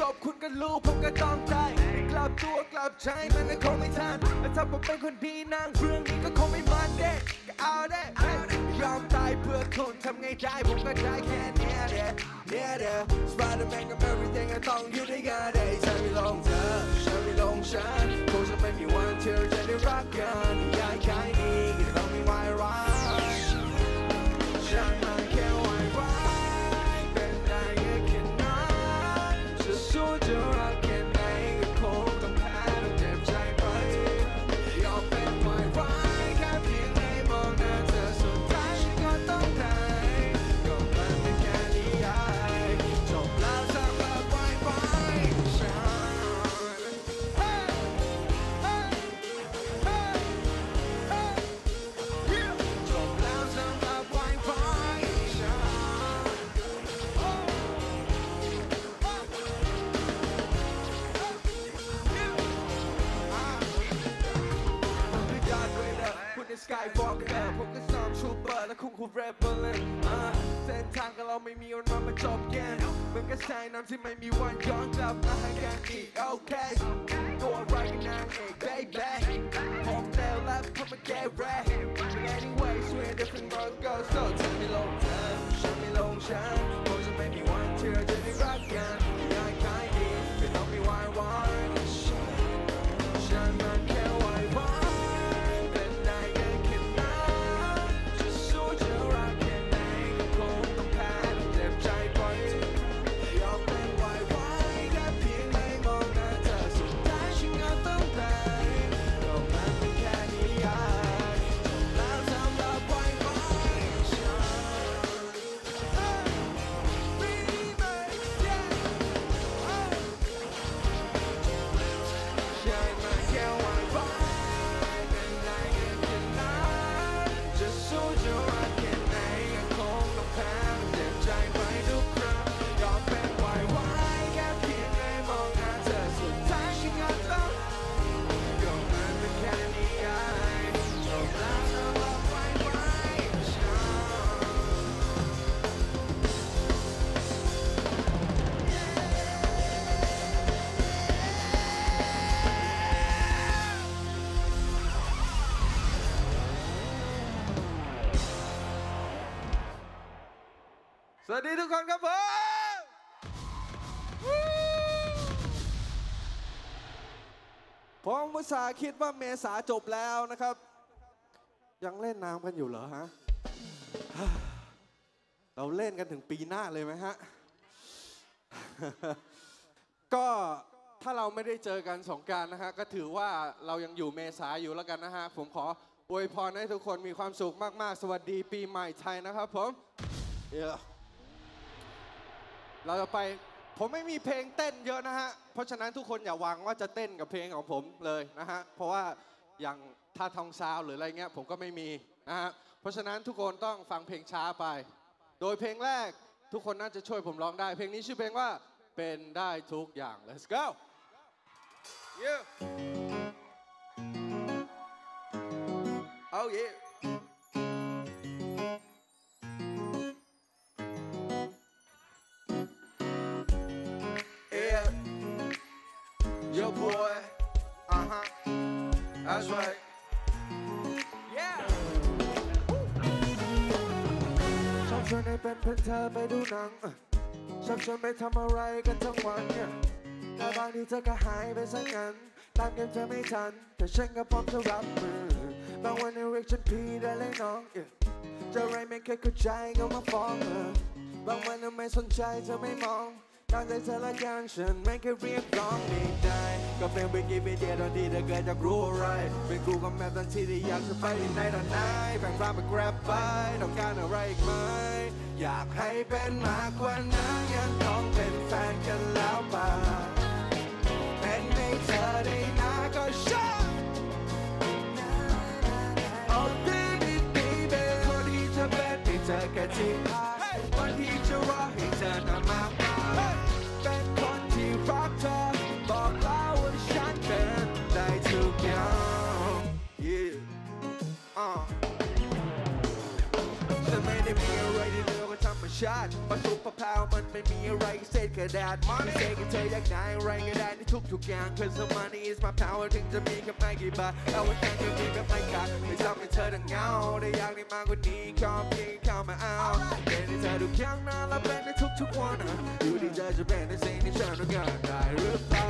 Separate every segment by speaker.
Speaker 1: จบคุณก็รู้ผมก็ต้องใจกลับตัวกลับใจมันก็คงไม่ทันถ้าผมเป็นคนดีนางเรื่องนี้ก็คงไม่มันเด็กก็เอาได้ยอมตายเพื่อคนทำไงได้ผมก็ได้แค่เนี้ยเด้เนี่ยเด้ Spider-Man กับ everything ก็ต้องอยู่ด้วยกันได้ฉันไม่ลงเธอฉันไม่ลงฉันคงจะไม่มีวันเราจะได้รักกันอยากแค่นี้ คุณในสกายวอล์กเกอร์ผมก็ซ้อมชูเปอร์และคุณคือเรปเปอร์เลยอ่าเส้นทางกับเราไม่มีวันมามาจบแกนเหมือนกับสายน้ำที่ไม่มีวันย้อนกลับมาหากันอีกโอเคตัวอะไรกันนางเอก baby ผมเร็วแล้วผมมาแก้แรก anyway ช่วย different world go so เธอไม่ลงเธอฉันไม่ลงฉัน ดีทุกคนครับผมวู้ผมอุตส่าคิดว่าเมษาจบแล้วนะครับ ยังเล่นน้ำกันอยู่เหรอฮะ เราเล่นกันถึงปีหน้าเลยไหมฮะ ก็ถ้าเราไม่ได้เจอกันสงการนะฮะ ก็ถือว่าเรายังอยู่เมษาอยู่แล้วกันนะฮะ ผมขออวยพรให้ทุกคนมีความสุขมาก ๆ สวัสดีปีใหม่ไทยนะครับผม Yeah. เราจะไปผมไม่มีเพลงเต้นเยอะนะฮะ เพราะฉะนั้นทุกคนอย่าหวังว่าจะเต้นกับเพลงของผมเลยนะฮะ เพราะว่าอย่างท่าทองซาวหรืออะไรเงี้ยผมก็ไม่มีนะฮะ เพราะฉะนั้นทุกคนต้องฟังเพลงช้าไป โดยเพลงแรกทุกคนน่าจะช่วยผมร้องได้ เพลงนี้ชื่อเพลงว่าเป็นได้ทุกอย่าง let's go yeah oh yeah Yeah, เธอไปดูหนังชอบชวนไปทำอะไรกันทั้งวันเนี่ยแต่บางทีเธอก็หายไปซะงั้นตามเกมเธอไม่ทัน แต่ฉันก็พร้อมจะรับมือบางวันในเรียกฉันพี่ได้เลยน้องจะอะไรไม่เคยเข้าใจก็มาฟ้องบางวันน่ะไม่สนใจเธอไม่มอง ตามใจเธอละกันฉันไม่เคยเรียกร้องม่ได้ก็เป็นไปกี่ปีเดียตอนที่เธอเกิดจากรู้อะไร เป็นกูกับแม่ตอนที่ได้อยากจะไปที่ไหนตอนไหนแบ่งรับไป grab ไปต้องการอะไรอีกไหมอยากให้เป็นมากกว่านั้นยังต้องเป็นแฟนกันแล้วป่าเป็นให้เธอได้นะก็ชอบ Oh baby baby คนที่จะเป็นให้เธอแค่ที่พายวันที่จะรอให้เธอนำมา ชาติมาซุปเปอร์พาวมันไม่มีอะไรเศษกระดาษไม่ใช่แค่เธออยากได้อะไรก็ได้ในทุกๆอย่าง Cause the money is my power ถึงจะมีแค่ไม่กี่บาทแต่ว่าแค่ยังมีก็ไม่ขาดไม่ทำให้เธอต้องเหงาได้อยากได้มากกว่านี้ก็เพียงเข้ามาเอาเป็นให้เธอทุกครั้งนะและเป็นในทุกๆวันนะอยู่ที่เธอจะเป็นในสิ่งที่ฉันต้องการได้หรือเปล่า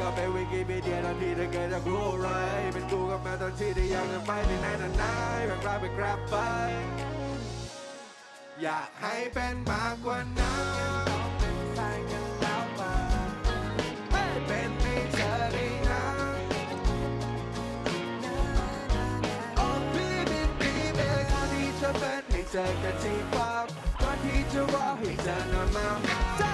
Speaker 1: ก็เป็นวิกิพีเดียตอนที่เธอเกิดจากรู้อะไรเป็นกูกับแม่ตอนที่เธอยังจะไม่ได้ไหนนานๆแบ่งรักไปกราบไป อยากให้เป็นมากกว่านั้นเป็นแฟนกันแล้วไปให้เป็นให้เธอได้นะโอ้พี่บินพี่เบลก่อนที่จะเป็นให้เธอกันที่ความก่อนที่จะรอให้เธอนอนมา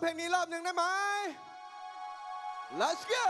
Speaker 1: เพลงนี้รอบหนึ่งได้ไหม Let's go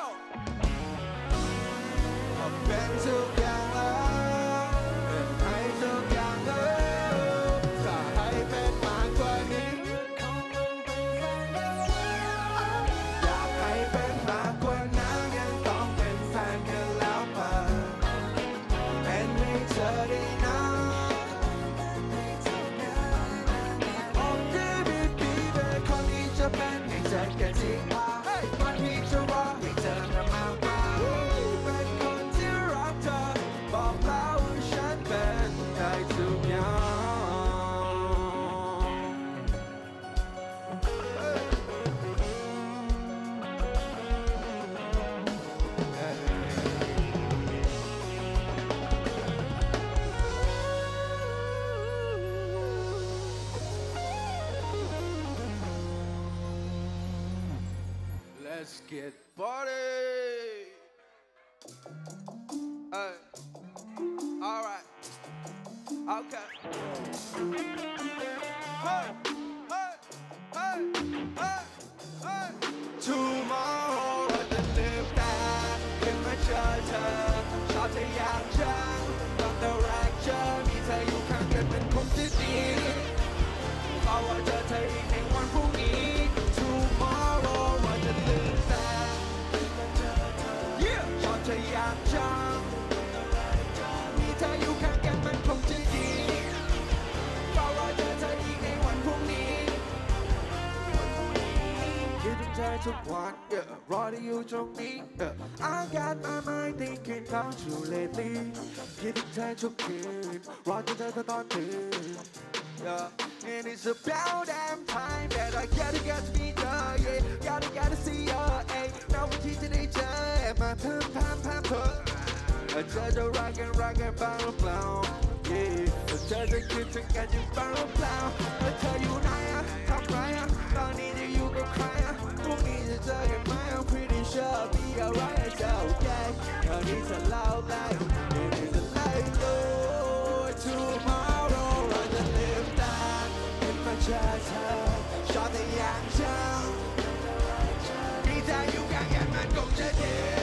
Speaker 1: Okay. Hey. Hey. Hey. Hey. Hey. Tomorrow เราจะลืมตาขึ้ ถึงเธอทุกวัน yeah, รอที่อยู่ตรงนี้ yeah. I got my mind thinking about you lately คิดถึงเธอทุกคืนรอจนเธอตอนตื่น yeah. And it's about damn time that I gotta get to meet her yeah. gotta gotta see her hey. now วันที่จะได้เจอมาเพิ่มพามพามเพิ่มเธอจะรักกันรักกันบ้างหรือเปล่า yeah. เธอจะคิดถึงกันอยู่บ้างหรือเป I'm pretty sure be alright, okay. Loud it is a. Tomorrow I. Shot the young child. You can get my go today.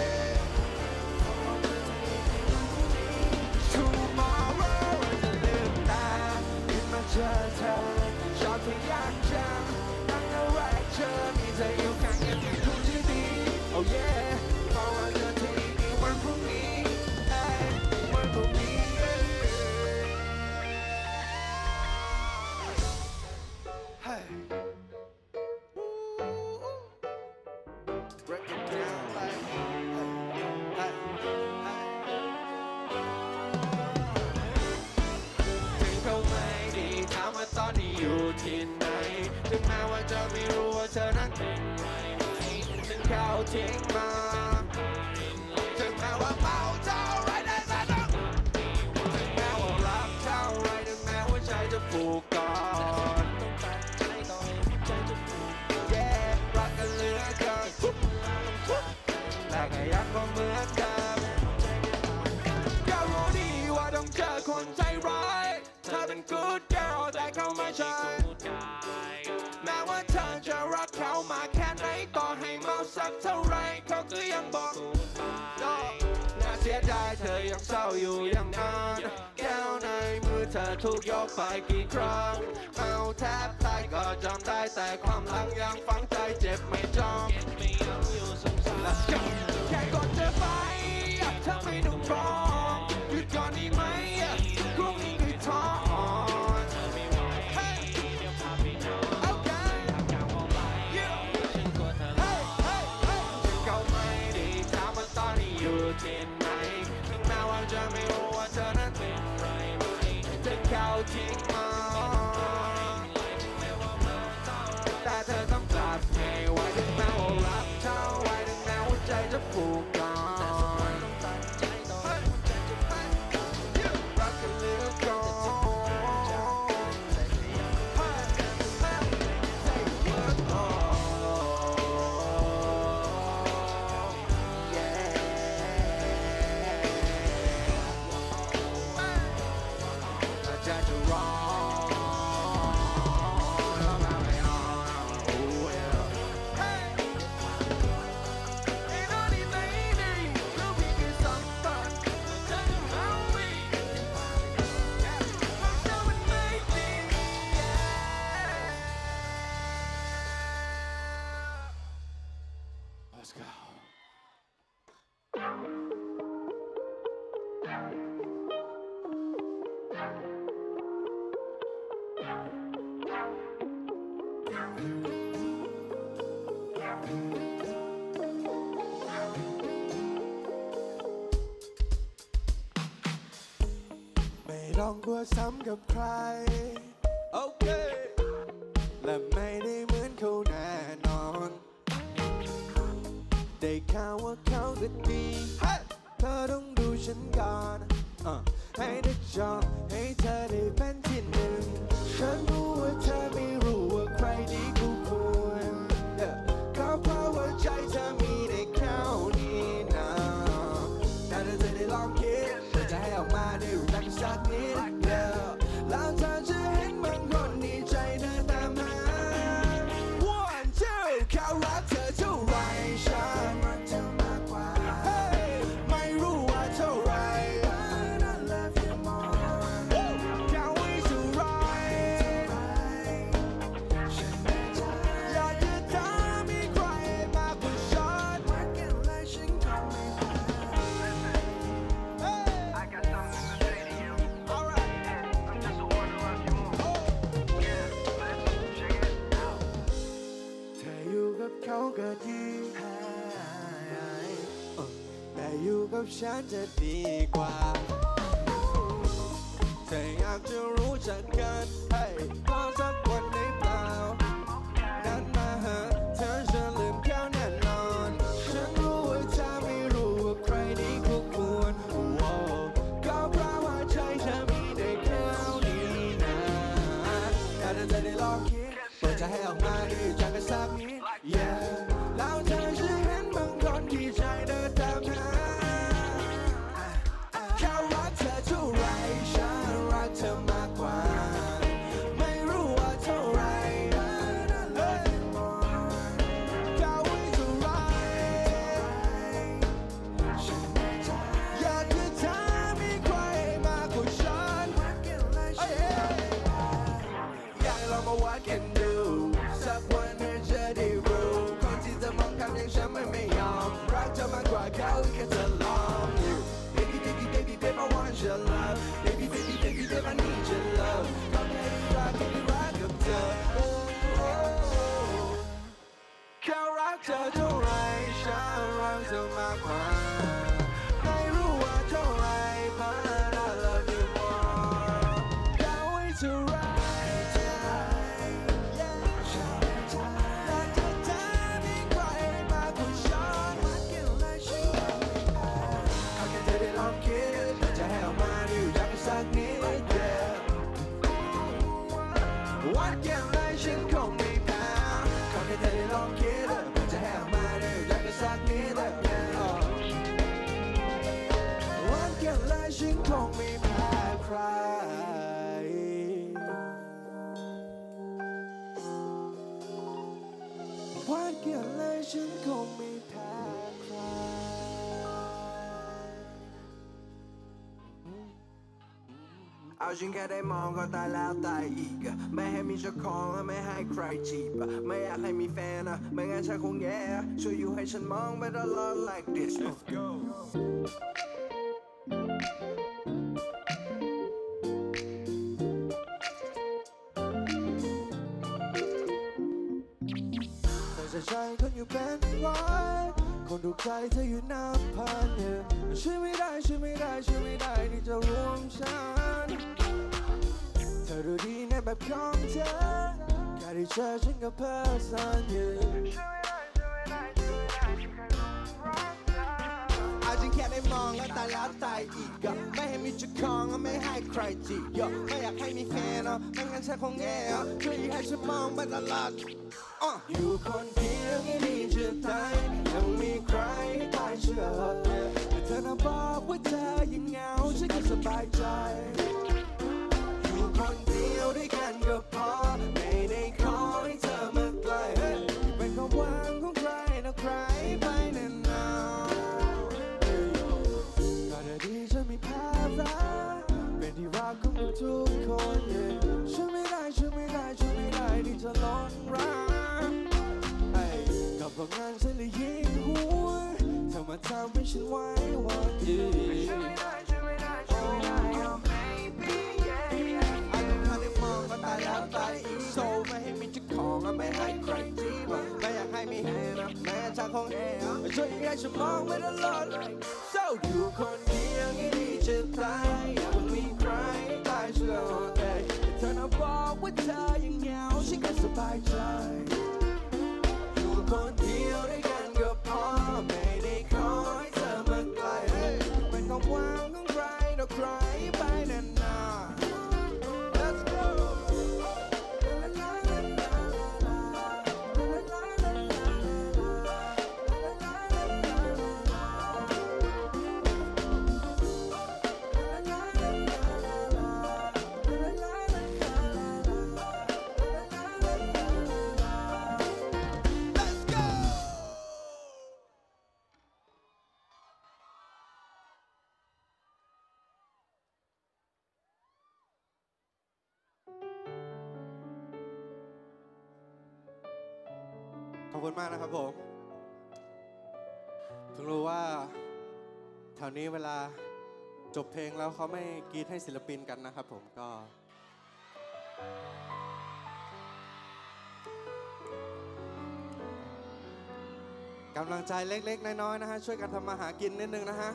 Speaker 1: องกลัวซ้ำกับใคร
Speaker 2: to
Speaker 1: be. มีแฟนอะไม่งั้นฉันคงแย่ช่วยอยู่ให้ฉันมองไปตลอด like this Let's go ได้เจอฉันก็เพอร์ซันอยู่อาจริงแค่ได้มองแล้วตายแล้วตายอีกอะไม่ให้มีเจุดของและไม่ให้ใครจีบอะไม่อยากให้มีแฟนอะไม่งั้นฉันคงแย่อะช่วยให้ฉันมองไปตลอดอะอยู่คนเดียวไม่ดีจะตายยังมีใครให้ตายเชื่อเนี่ยแต่เธอน่ะบอกว่าเธอยังเหงาฉันก็สบายใจ มาทำให้ฉันไว้วันยือาจจะทันได้มองก็ตายแล้วตายอีกโซไม่ให้มีเจ้าของและไม่ให้ใครจีบอะไม่อยากให้มีแฮนะแม้จะคงแย่ช่วยให้ฉันมองไม่ตลอดเศร้าอยู่คนเดียวที่ดีจะตายอยากมีใครตายเชื่อแต่เธอน่ะบอกว่าเธอยังเหงาฉันก็สบายใจ คุณมากนะครับผมเพิ่งรู้ว่าแถวนี้เวลาจบเพลงแล้วเขาไม่กรีดให้ศิลปินกันนะครับผมก็ กำลังใจเล็กๆ น้อยๆนะฮะ ช่วยกันทำมาหากินนิดนึงนะฮะ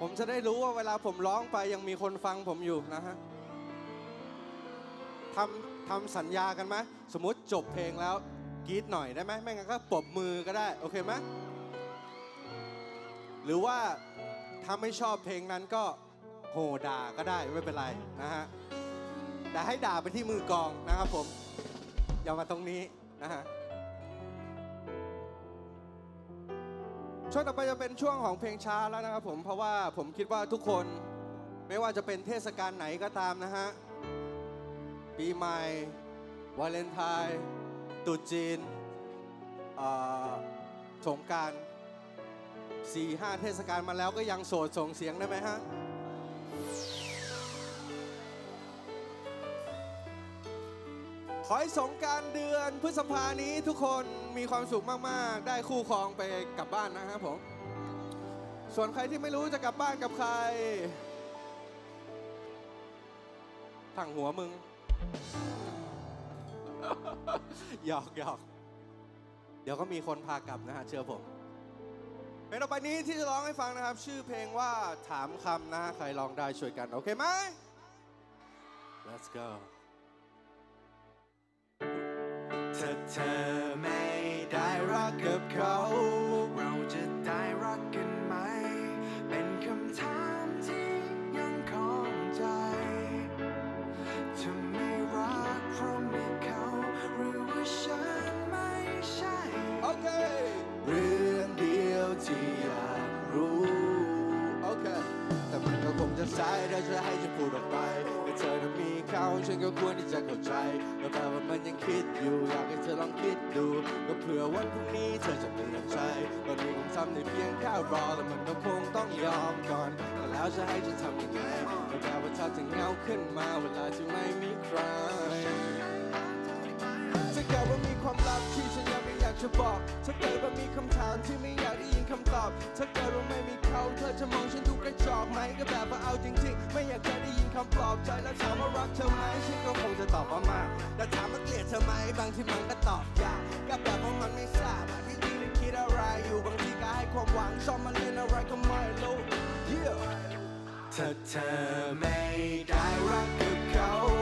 Speaker 1: ผมจะได้รู้ว่าเวลาผมร้องไปยังมีคนฟังผมอยู่นะฮะทำทำสัญญากันไหมสมมติจบเพลงแล้ว กรีดหน่อยได้ไหมไม่งั้นก็ปรบมือก็ได้ โอเคไหมหรือว่าถ้าไม่ชอบเพลงนั้นก็โหด่าก็ได้ไม่เป็นไรนะฮะแต่ให้ด่าไปที่มือกองนะครับผม อย่ามาตรงนี้นะฮะช่วงต่อไปจะเป็นช่วงของเพลงช้าแล้วนะครับผมเพราะว่าผมคิดว่าทุกคนไม่ว่าจะเป็นเทศกาลไหนก็ตามนะฮะปีใหม่วาเลนไทน์ ตุจีนสงการสี่ห้าเทศกาลมาแล้วก็ยังโสดส่งเสียงได้ไหมฮะ ขอให้สงการเดือนพฤษภานี้ทุกคนมีความสุขมากๆ ได้คู่ครองไปกลับบ้านนะครับผม ส่วนใครที่ไม่รู้จะกลับบ้านกับใครถังหัวมึง หยอกหยอกเดี๋ยวก็มีคนพากลับนะฮะเชื่อผมเพลงต่อไปนี้ที่จะร้องให้ฟังนะครับ ชื่อเพลงว่าถามคำนะฮะใครร้องได้ช่วยกัน โอเคไหม Let's go ถ้าเธอไม่ได้รักกับเขาเรา ฉันจะให้ฉันพูดออกไปแต่เธอนั้นมีเขาฉันก็ควรที่จะเข้าใจก็แปลว่ามันยังคิดอยู่อยากให้เธอลองคิดดูก็เผื่อวันพรุ่งนี้เธอจะเปลี่ยนใจตอนนี้คงทำได้เพียงแค่รอแล้วมันก็คงต้องยอมก่อนแต่แล้วจะให้ฉันทำยังไงก็แปลว่าเธอจะเงาขึ้นมาเวลาที่ไม่มีใครถ้าเกิดว่ามีความลับที่ฉันยังไม่อยากจะบอกถ้าเกิดว่ามีคำถามที่ไม่อยากได้ยิน คำตอบ ถ้าเกิดว่าไม่มีเขาเธอจะมองฉันดูกระจอกไหมก็แบบว่าเอาจริงๆ ไม่อยากจะได้ยินคำปลอบใจแล้วถามว่ารักเธอไหมฉันก็คงจะตอบว่ามาแต่ถามว่าเกลียดเธอไหมบางทีมันก็ตอบยากก็แบบว่ามันไม่ทราบว่าที่จริงมันคิดอะไรอยู่บางทีก็ให้ความหวังชอบมาเล่นอะไรก็ไม่รู้ yeah. ถ้าเธอไม่ได้รักกับเขา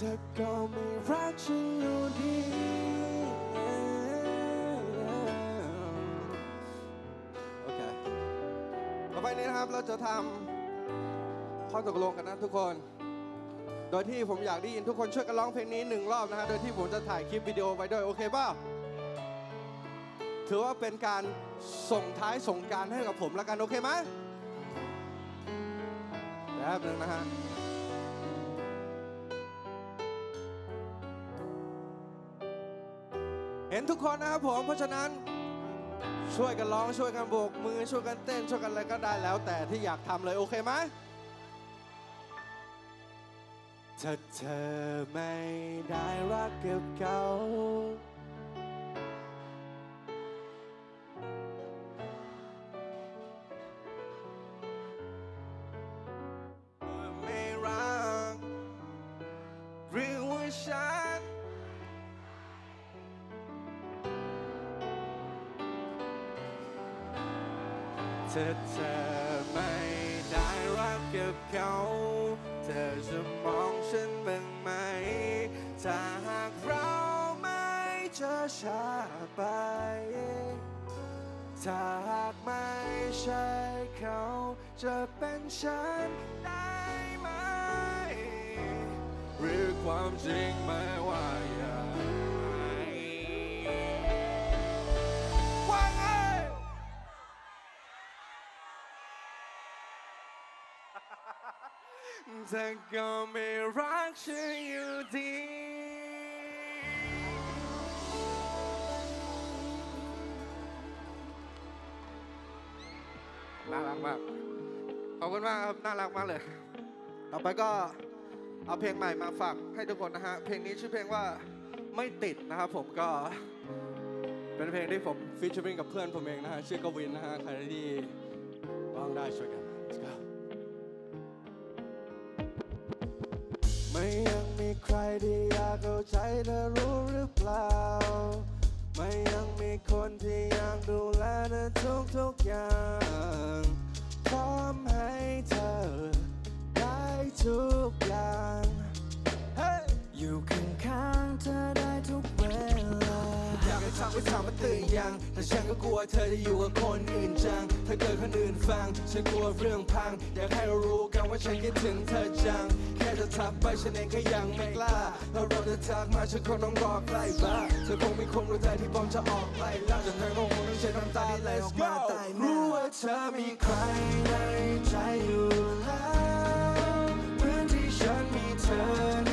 Speaker 1: ธอก็ไม่รักฉันอยู่ดีโอเคต่อไปนี้นะครับเราจะทำข้อตกลงกันนะทุกคน โดยที่ผมอยากได้ยินทุกคนช่วยกันร้องเพลงนี้หนึ่งรอบนะฮะโดยที่ผมจะถ่ายคลิปวิดีโอไว้ด้วย โอเคป่ะถือว่าเป็นการส่งท้ายส่งการให้กับผมแล้วกัน โอเคไหมแป๊บนึงนะฮะ ทุกคนนะครับผม เพราะฉะนั้นช่วยกันร้องช่วยกันโบกมือช่วยกันเต้นช่วยกันอะไรก็ได้แล้ว แต่ที่อยากทำเลยโอเคไหมถ้าเธอไม่ได้รักกับเขา ถ้าหากไม่ใช่เขาจะเป็นฉันได้ไหม หรือความจริงไม่ว่าอย่างไรว่าไงเธอก็ไม่รักฉันอยู่ดี น่ารักมากขอบคุณมากครับน่ารักมากเลย ต่อไปก็เอาเพลงใหม่มาฝากให้ทุกคนนะฮะ เพลงนี้ชื่อเพลงว่าไม่ติดนะครับผมก็เป็นเพลงที่ผมฟีเจอริงกับเพื่อนผมเองนะฮะชื่อกวินนะฮะใครที่ร้องได้ช่วยกัน Let's go ไม่ยังมีใครที่อยากเข้าใจเธอรู้หรือเปล่า ไม่ยังมีคนที่อยากดูแลเธอทุกทุกๆอย่างพร้อมให้เธอได้ทุกอย่าง Hey!
Speaker 3: อยู่ข้างๆเธอได้ทุกเวลา
Speaker 1: อยากให้ทำให้ทำมาตื่นยัง แต่ฉันก็กลัวเธอจะอยู่กับคนอื่นจัง ถ้าเกิดคนอื่นฟัง ฉันกลัวเรื่องพัง อยากให้เรารู้กันว่าฉันคิดถึงเธอจัง แค่จะทักไปฉันเองก็ยังไม่กล้าแล้วเราจะทักมาฉันคงต้องรอใกล้บ้าเธอคงไมีคนรู้ใจที่พร้อมจะออกไล่ล่าจนเธอก็คงต้องใช้น้ำตา Let's go รู้ว่าเธอมีใครในใจอยู่แล้วเหมือนที่ฉันมีเธอ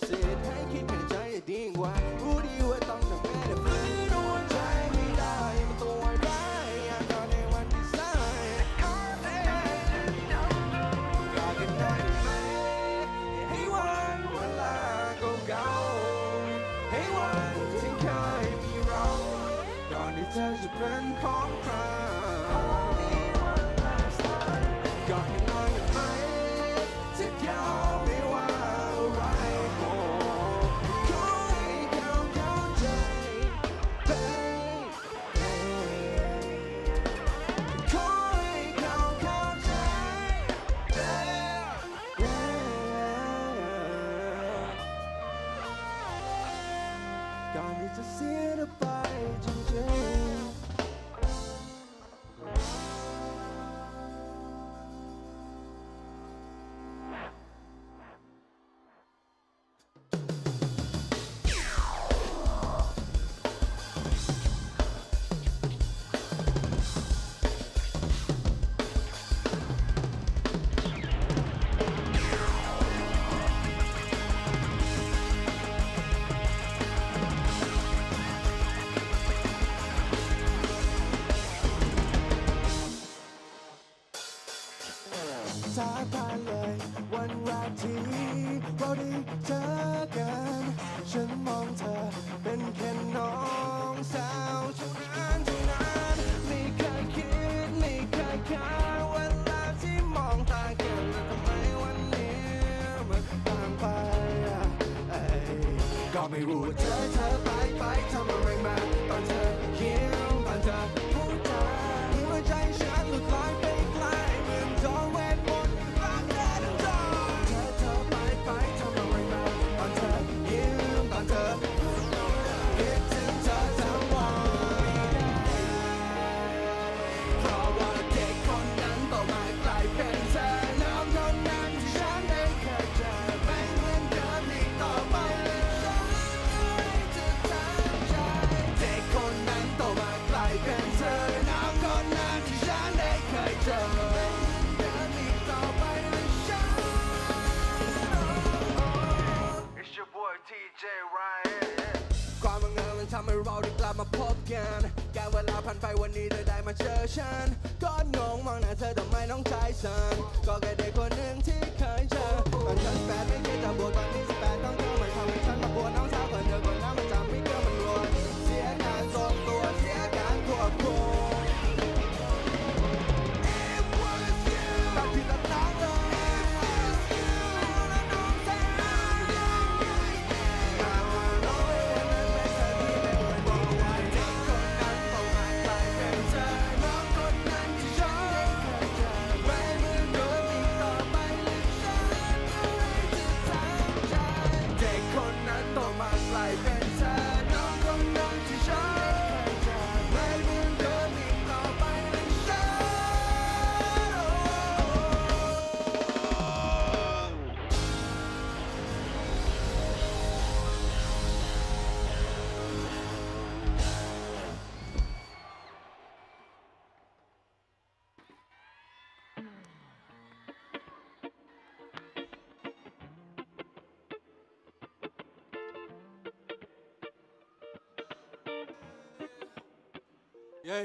Speaker 1: สิทธิ์ให้คิดกันใจ
Speaker 3: ดีกว่า
Speaker 1: รู้ดีว่าต้องทำแม่แต่ฝืนดวงใจไม่ได้มันตัวร้ายอยากนอนในวันที่สายอยากกันได้ไหมให้วันเวลาเก่าให้วันที่เคยมีเรากอนที่เธอจะเป็นของใคร ก็ไเย้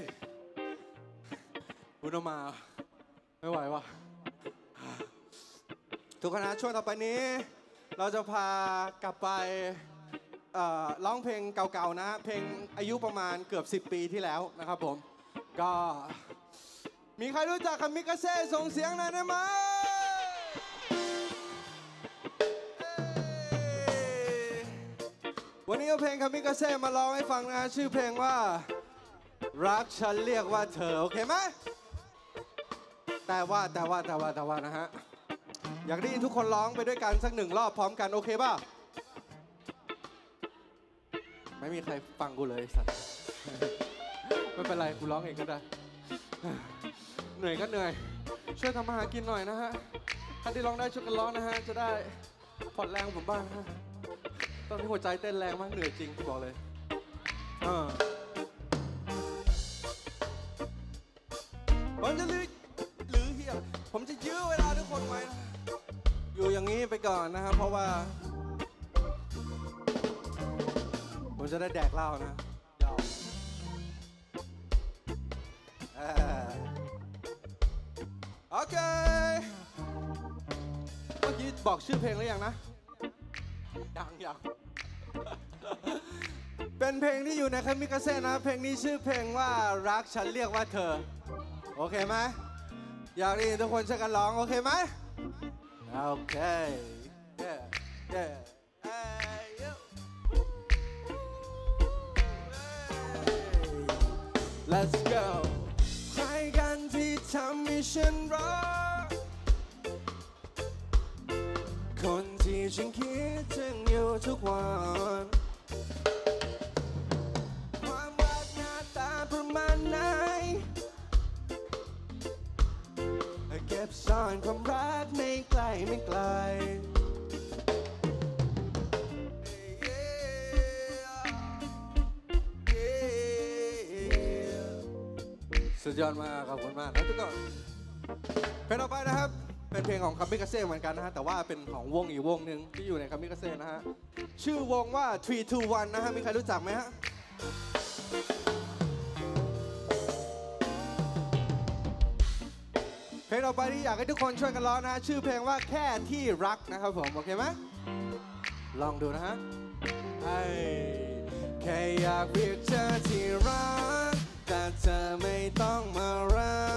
Speaker 3: บุ
Speaker 1: ญมา ไม่ไหววะทุกคณะช่วงต่อไปนี้ เราจะพากลับไปร้องเพลงเก่าๆนะเพลงอายุประมาณเกือบ 10 ปีที่แล้วนะครับผม ก็มีใครรู้จักคามิกาเซ่ส่งเสียงหน่อยได้ไหมวันนี้เอาเพลงคามิกาเซ่มาร้องให้ฟังนะชื่อเพลงว่า รักฉันเรียกว่าเธอ โอเคไหมแต่ว่าแต่ว่าแต่ว่าแต่ว่านะฮะ อยากได้ยินทุกคนร้องไปด้วยกันสักหนึ่งรอบพร้อมกัน โอเคป่ะ ไม่มีใครฟังกูเลยสัตว์ ไม่เป็นไร กูร้องเองก็ได้ เหนื่อยก็เหนื่อย ช่วยทำมาหากินหน่อยนะฮะถ้าที่ร้องได้ช่วยกันร้องนะฮะ จะได้ผ่อนแรงผมบ้างนะฮะตอนนี้หัวใจเต้นแรงมากเหนื่อยจริงบอกเลย เออ ก่อนนะครับ เพราะว่า ผมจะได้แดกเหล้านะยอมเอ่อโอเค เมื่อกี้บอกชื่อเพลงหรือยังนะยังยังเป็นเพลงที่อยู่ในคามิกาเซ่นะ เพลงนี้ชื่อเพลงว่ารักฉันเรียกว่าเธอ โอเคไหมอยากได้ยินทุกคนช่วยกันร้อง โอเคไหม โอเค yeah yeah hey yo Hey let's go ใครกันที่ทำให้ฉันรัก คนที่ฉันคิดถึงอยู่ทุกวัน ความรักหน้าตาประมาณไหนเก็บซ่อนความรักไม่ ดยอดมากขอบคุณมากแล้วทุกคนเพลงต่อไปนะครับ เป็นเพลงของคามิกาเซ่เหมือนกันนะฮะแต่ว่าเป็นของวงอีกวงหนึ่งที่อยู่ในคามิกาเซ่นะฮะชื่อวงว่า t r e e t o One นะฮะมีใครรู้จักไหมฮะเพลงต่อไปที่อยากให้ทุกคนช่วยกันร้องนะชื่อเพลงว่าแค่ที่รักนะครับผมโอเคไหมลองดูนะฮะแค่อยากเรียกเธอที่รัก แต่เธอไม่ต้องมารัก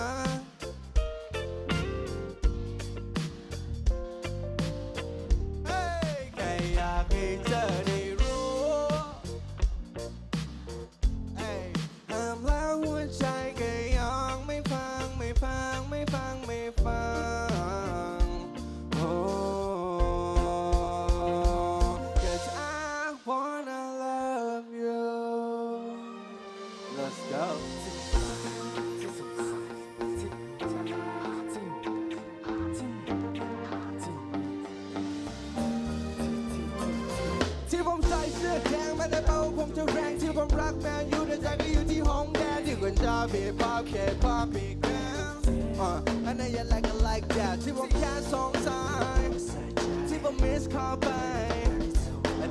Speaker 1: like I like that. 집은 can sometimes 집은 miss call back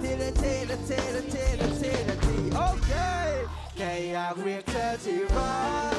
Speaker 1: 티를 티를 티를 티를 티를 Okay. 오케이 계약 위에 크지만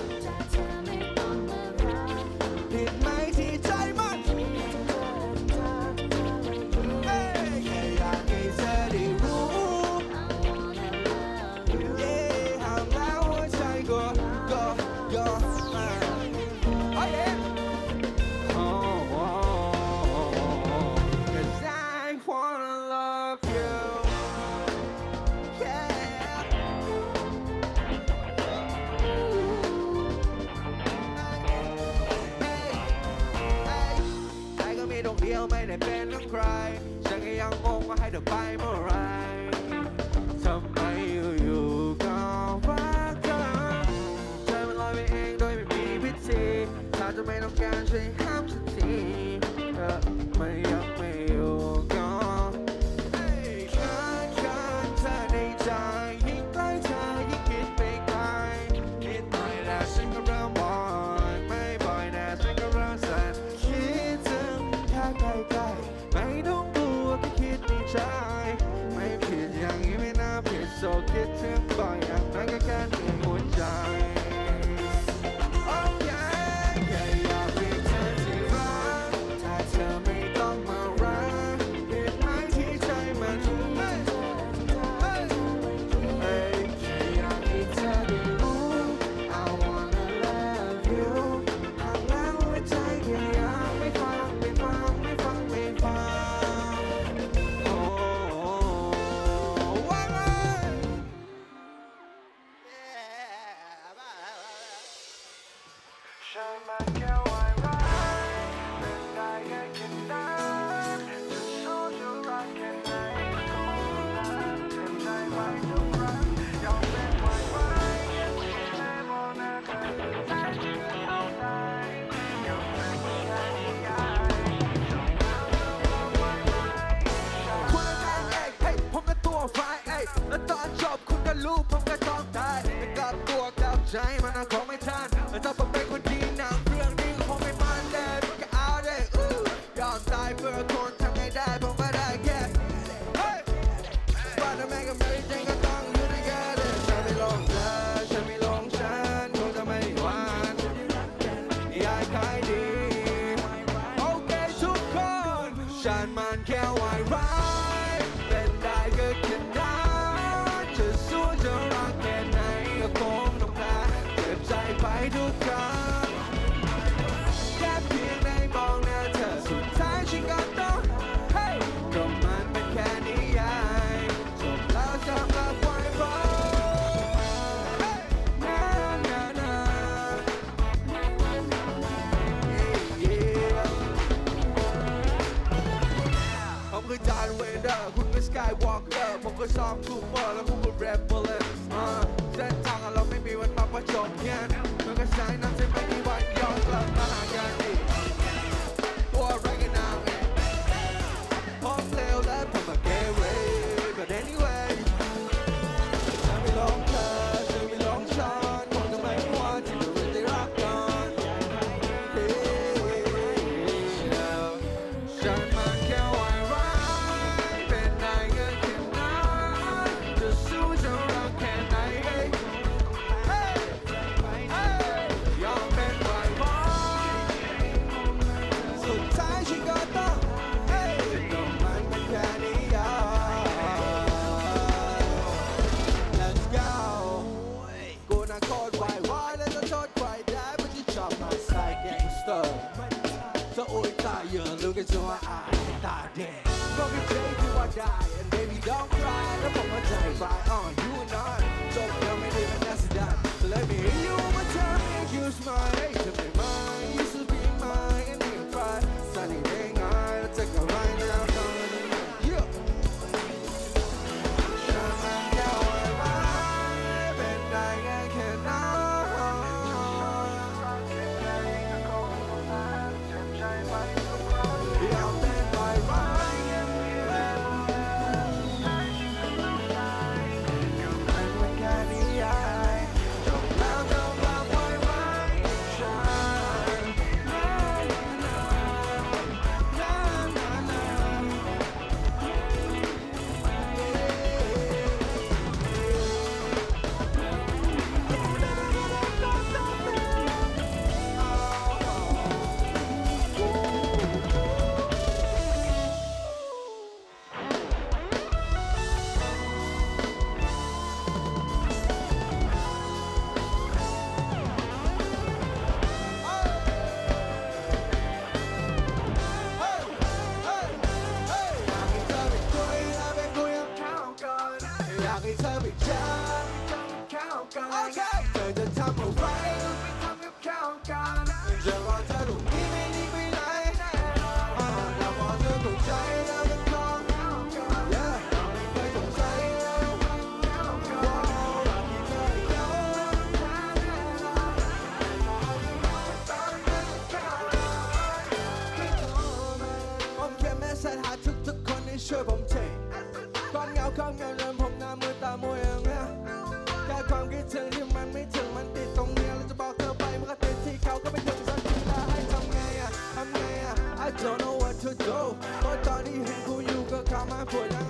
Speaker 1: don't know what to do. 我找你很苦，有个港满回来。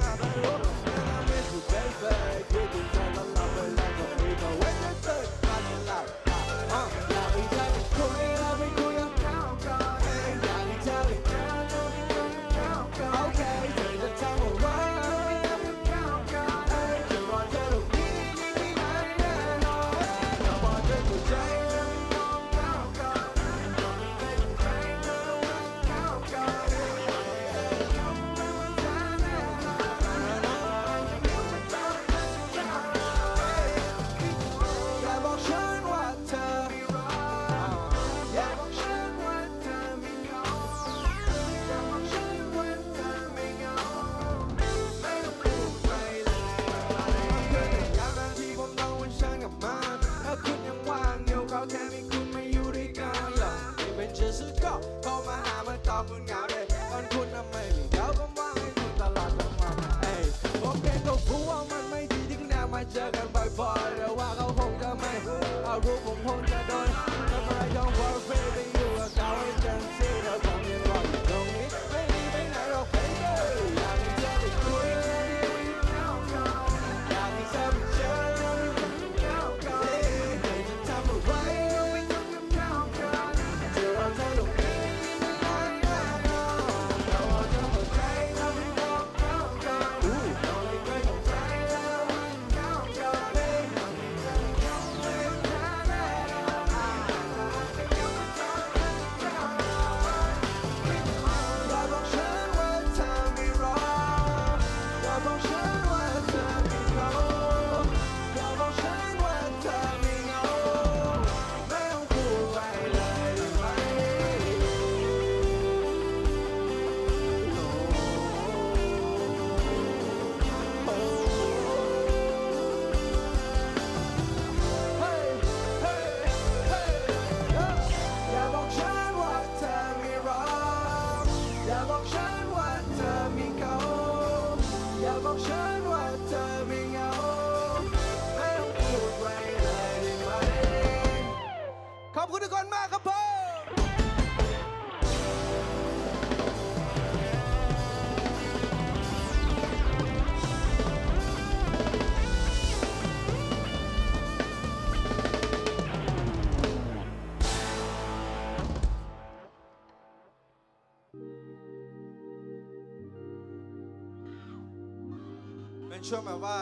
Speaker 1: ช่วงแบบว่า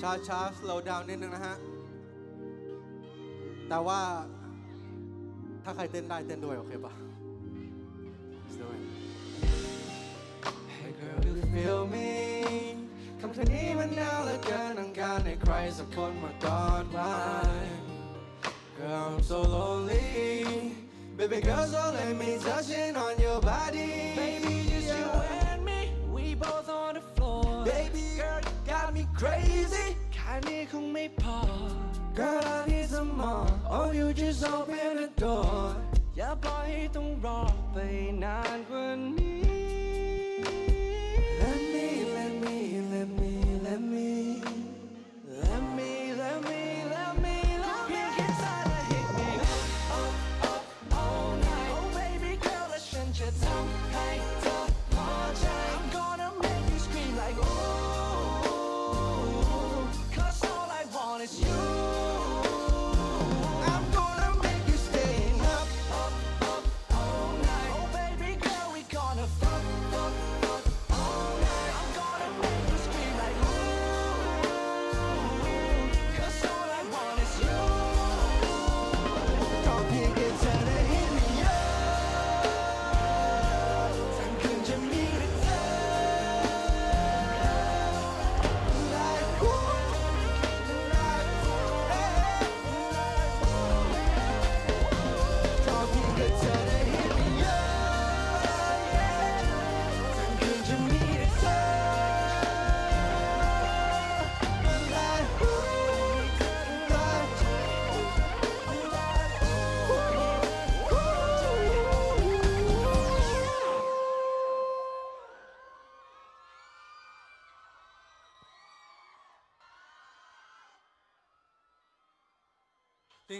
Speaker 1: ช้าช้า slow down นิดนึง
Speaker 4: นะฮะ แต่ว่า
Speaker 5: ถ้าใครเต้นได้เต้
Speaker 1: นด้วย โอเคปะ Let's do it Hey girl you feel me คำคืนนี้มันหนาเหลือเกินต้องการให้ใครสักคนมากอดไว้
Speaker 3: Girl I'm so lonely Baby girl so let me touch it on your body
Speaker 6: Baby
Speaker 3: crazy
Speaker 6: แค่นี้คงไม่พอ
Speaker 3: Girl I need some more Oh you just open the door
Speaker 6: อย่าปล่อยให้ต้องรอไปนานกว่านี้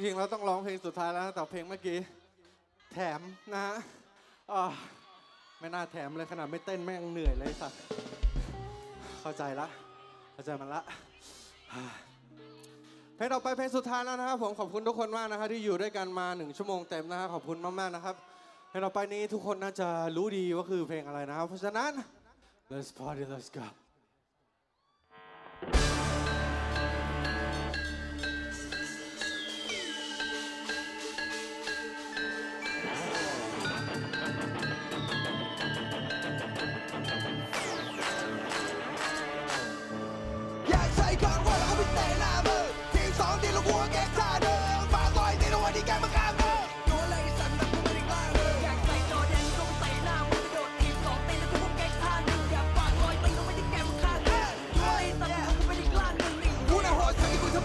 Speaker 6: จ
Speaker 3: ริงๆเราต้องร้องเพลงสุดท้ายแล้วแต่เพลงเมื่อกี้แถมนะฮะไม่น่าแถมเลยขนาดไม่เต้นแม่งเหนื่อยเลยสัตว์เข้าใจละเข้าใจมันละเพลงต่อไปเพลงสุดท้ายแล้วนะครับผมขอบคุณทุกคนมากนะครับที่อยู่ด้วยกันมาหนึ่งชั่วโมงเต็มนะครับขอบคุณมากๆนะครับเพลงต่อไปนี้ทุกคนน่าจะรู้ดีว่าคือเพลงอะไรนะครับเพราะฉะนั้น let's party let's go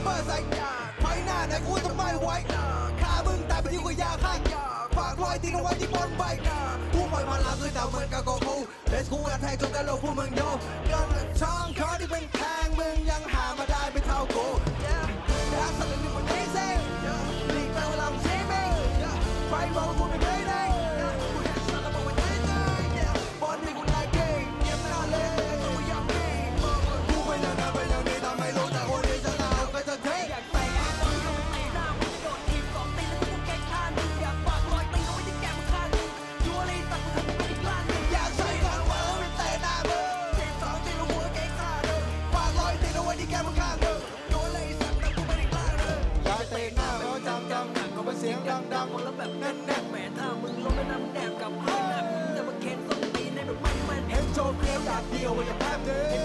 Speaker 3: เปอร์สาย
Speaker 7: ยาไม่หน้าไหนกู
Speaker 3: จะไม่ไวหน้าามึงตา
Speaker 7: ยไปยิ่งกว่ายาข้างยา
Speaker 3: ฝากรอยทิ้งเอาไว้ที่
Speaker 7: บนใบ
Speaker 3: หน้าผู้ป
Speaker 7: ล่อยมาลาคือ
Speaker 3: ดา
Speaker 7: วเหมือ
Speaker 3: นกั
Speaker 7: บโกคูเลส
Speaker 3: กูกระแทก
Speaker 7: จนกระโหลกพวกมึง
Speaker 3: โดนเงินช่องเขาที่เป็นแทงมึงยังหามาได้ไม่เท่ากูแต่สักหนึ่งคนไม่เซ่งลีกแต่เวลามึ
Speaker 7: ง
Speaker 3: ใช้ไม่ไฟบอกกูไม่
Speaker 1: ได้ Leo and the Raptors.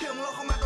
Speaker 1: Siema, Lochomet